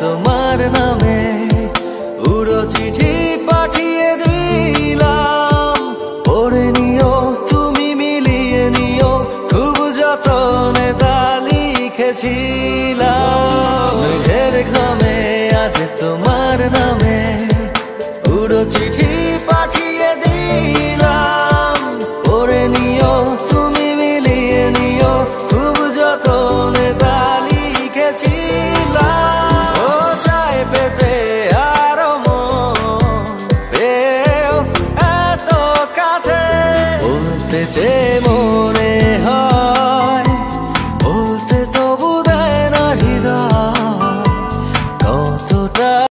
তোমার নামে। উড়ো চিঠি পাঠিয়ে দিলাম। পড়ে নিও, তুমি মিলিয়ে নিও, খুব যতনে তা লিখেছিলাম। ঘের ঘামে আজ তোমার নামে amore.